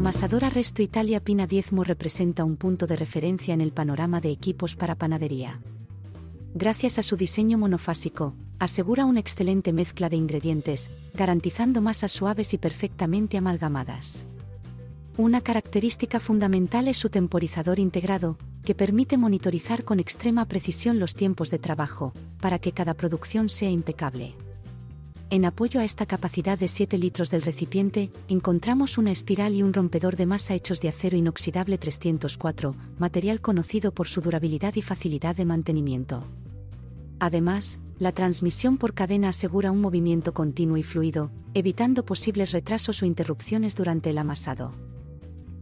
amasadora Resto Italia Pina Diezmo representa un punto de referencia en el panorama de equipos para panadería. Gracias a su diseño monofásico, asegura una excelente mezcla de ingredientes, garantizando masas suaves y perfectamente amalgamadas. Una característica fundamental es su temporizador integrado, que permite monitorizar con extrema precisión los tiempos de trabajo, para que cada producción sea impecable. En apoyo a esta capacidad de 7 litros del recipiente, encontramos una espiral y un rompedor de masa hechos de acero inoxidable 304, material conocido por su durabilidad y facilidad de mantenimiento. Además, la transmisión por cadena asegura un movimiento continuo y fluido, evitando posibles retrasos o interrupciones durante el amasado.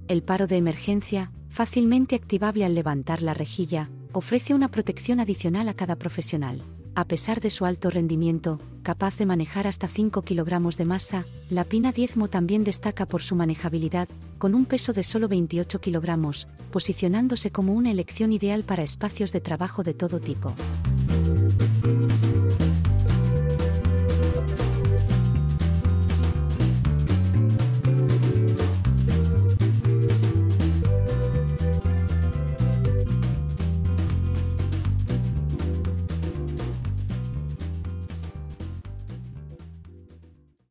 El paro de emergencia, fácilmente activable al levantar la rejilla, ofrece una protección adicional a cada profesional. A pesar de su alto rendimiento, capaz de manejar hasta 5 kilogramos de masa, la Pina Diezmo también destaca por su manejabilidad, con un peso de solo 28 kilogramos, posicionándose como una elección ideal para espacios de trabajo de todo tipo.